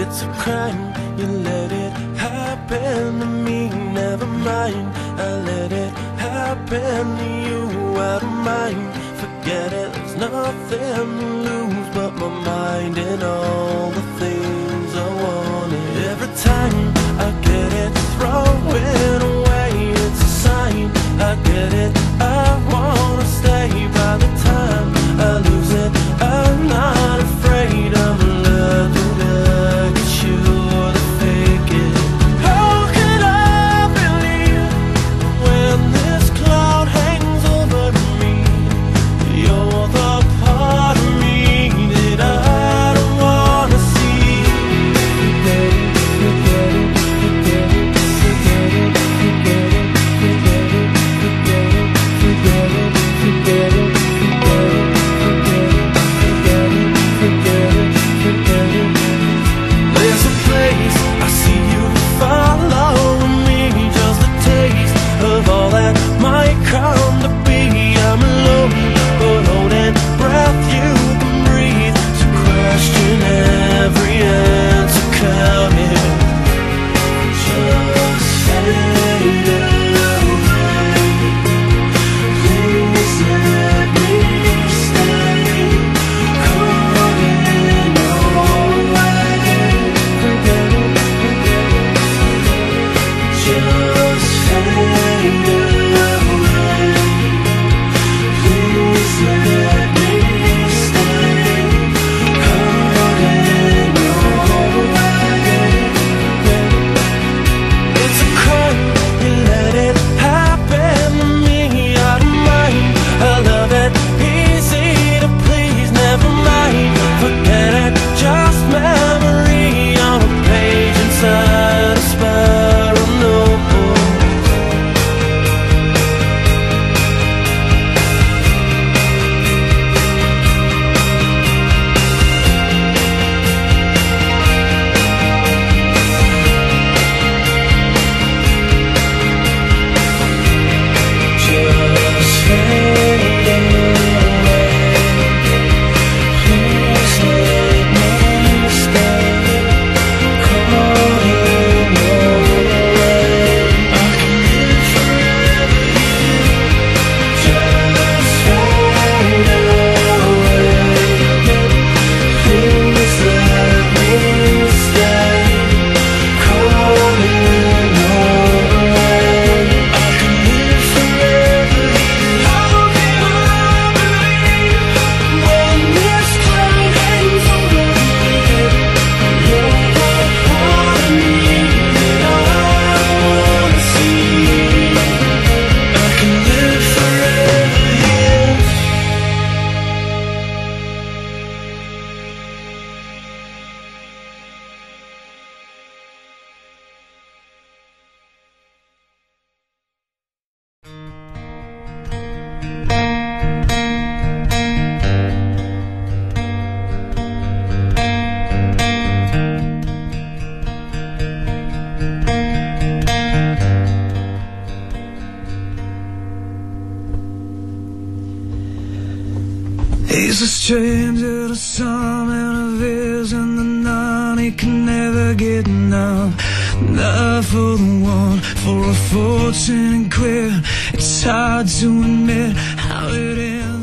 It's a crime, you let it happen to me, never mind. I let it happen to you, out of mind. Forget it, there's nothing to lose but my mind and all the things. He's a stranger to some and a vision that none he can never get enough. Not for the one, for a fortune and queer. It's hard to admit how it ends.